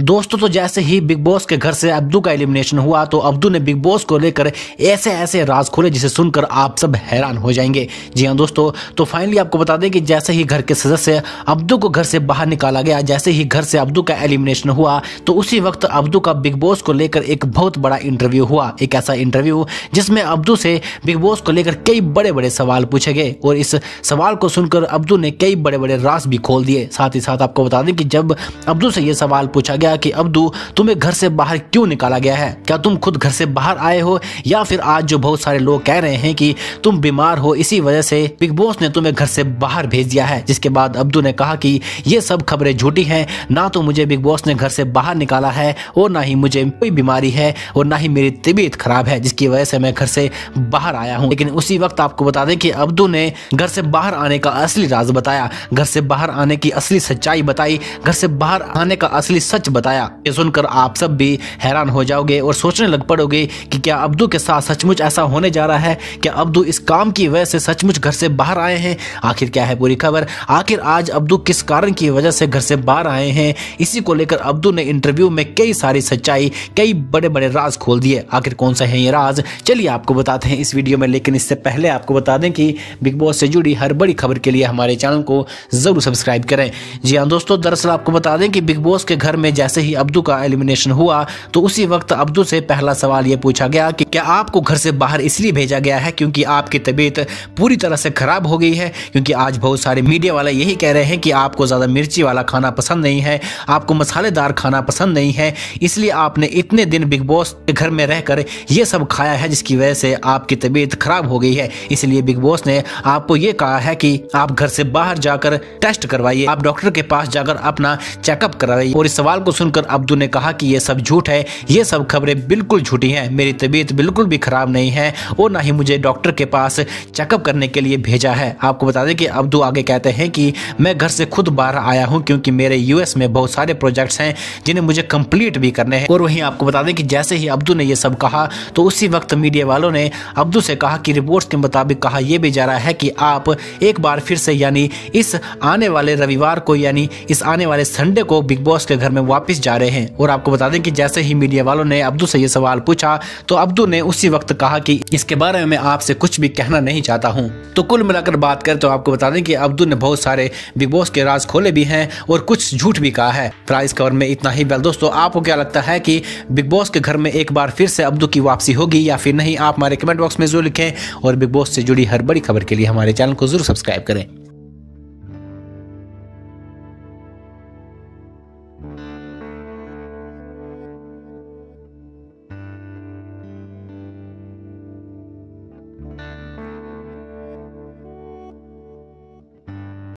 दोस्तों तो जैसे ही बिग बॉस के घर से अब्दू का एलिमिनेशन हुआ तो अब्दू ने बिग बॉस को लेकर ऐसे ऐसे राज खोले, जिसे सुनकर आप सब हैरान हो जाएँगे। जी हाँ दोस्तों तो फाइनली आपको बता दें कि जैसे ही घर के सदस्य अब्दू को घर से बाहर निकाला गया, जैसे ही घर से अब्दू का एलिमिनेशन हुआ तो उसी वक्त अब्दू का बिग बॉस को लेकर एक बहुत बड़ा इंटरव्यू हुआ, एक ऐसा इंटरव्यू जिसमें अब्दू से बिग बॉस को लेकर कई बड़े बड़े सवाल पूछे गए, और इस सवाल को सुनकर अब्दू ने कई बड़े बड़े राज भी खोल दिए। साथ ही साथ आपको बता दें कि जब अब्दू से यह सवाल पूछा गया कि अब्दू, तुम्हें घर से बाहर क्यों निकाला गया है? क्या तुम खुद घर से बाहर आए हो? या फिर आज जो बहुत सारे लोग कह रहे हैं कि तुम बीमार हो, इसी वजह से बिग बॉस ने तुम्हें घर से बाहर भेज दिया है। जिसके बाद अब्दू ने कहा कि ये सब खबरें झूठी हैं। ना तो मुझे बिग बॉस ने घर से बाहर निकाला है, और ना ही मुझे कोई बीमारी है, और ना ही मेरी तबीयत खराब है, जिसकी वजह से मैं घर से बाहर आया हूँ। लेकिन उसी वक्त आपको बता दें कि अब्दू ने घर से बाहर आने का असली राज बताया। घर से बाहर आने की असली सच्चाई बताई। घर से बाहर आने का असली सच बताया ये सुनकर आप सब भी हैरान हो जाओगे और सोचने लग पड़ोगे कि क्या अब्दू के साथ सचमुच ऐसा होने जा रहा है? क्या अब्दू इस काम की वजह से सचमुच घर से बाहर आए हैं? आखिर क्या है पूरी खबर? आखिर आज अब्दू किस कारण की वजह से घर से बाहर आए हैं? इसी को लेकर अब्दू ने इंटरव्यू में कई सारी सच्चाई, कई बड़े बड़े राज खोल दिए। आखिर कौन सा है ये राज? चलिए आपको बताते हैं इस वीडियो में, लेकिन इससे पहले आपको बता दें कि बिग बॉस से जुड़ी हर बड़ी खबर के लिए हमारे चैनल को ज़रूर सब्सक्राइब करें। जी हाँ दोस्तों, दरअसल आपको बता दें कि बिग बॉस के घर में जैसे ही अब्दू का एलिमिनेशन हुआ तो उसी वक्त अब्दू से पहला सवाल ये पूछा गया कि क्या आपको घर से बाहर इसलिए भेजा गया है क्योंकि आपकी तबीयत पूरी तरह से खराब हो गई है? क्योंकि आज बहुत सारे मीडिया वाले यही कह रहे हैं कि आपको ज़्यादा मिर्ची वाला खाना पसंद नहीं है, आपको मसालेदार खाना पसंद नहीं है, इसलिए आपने इतने दिन बिग बॉस के घर में रहकर ये सब खाया है जिसकी वजह से आपकी तबीयत खराब हो गई है। इसलिए बिग बॉस ने आपको ये कहा है कि आप घर से बाहर जाकर टेस्ट करवाइए, आप डॉक्टर के पास जाकर अपना चेकअप करवाइए और इस सवाल को सुनकर अब्दू ने कहा कि ये सब झूठ है, ये सब खबरें बिल्कुल झूठी हैं, मेरी तबीयत बिल्कुल भी खराब नहीं है और ना ही मुझे डॉक्टर के पास चेकअप करने के लिए भेजा है। आपको बता दें कि अब्दू आगे कहते हैं कि मैं घर से खुद बाहर आया हूँ क्योंकि मेरे यूएस में बहुत सारे प्रोजेक्ट्स हैं जिन्हें मुझे कंप्लीट भी करने हैं। और वहीं आपको बता दें कि जैसे ही अब्दू ने यह सब कहा तो उसी वक्त मीडिया वालों ने अब्दू से कहा कि रिपोर्ट्स के मुताबिक कहा यह भी जा रहा है कि आप एक बार फिर से यानी इस आने वाले रविवार को यानी इस आने वाले संडे को बिग बॉस के घर में वापस जा रहे हैं। और आपको बता दें कि जैसे ही मीडिया वालों ने अब्दू से ये सवाल पूछा तो अब्दू ने उसी वक्त कहा कि इसके बारे में मैं आपसे कुछ भी कहना नहीं चाहता हूँ। तो कुल मिलाकर बात करें तो आपको बता दें कि अब्दू ने बहुत सारे बिग बॉस के राज खोले भी हैं और कुछ झूठ भी कहा है। प्राइस कवर में इतना ही। वेल दोस्तों, आपको क्या लगता है कि बिग बॉस के घर में एक बार फिर से अब्दू की वापसी होगी या फिर नहीं? आप हमारे कमेंट बॉक्स में ज़रूर लिखें और बिग बॉस से जुड़ी हर बड़ी खबर के लिए हमारे चैनल को ज़रूर सब्सक्राइब करें।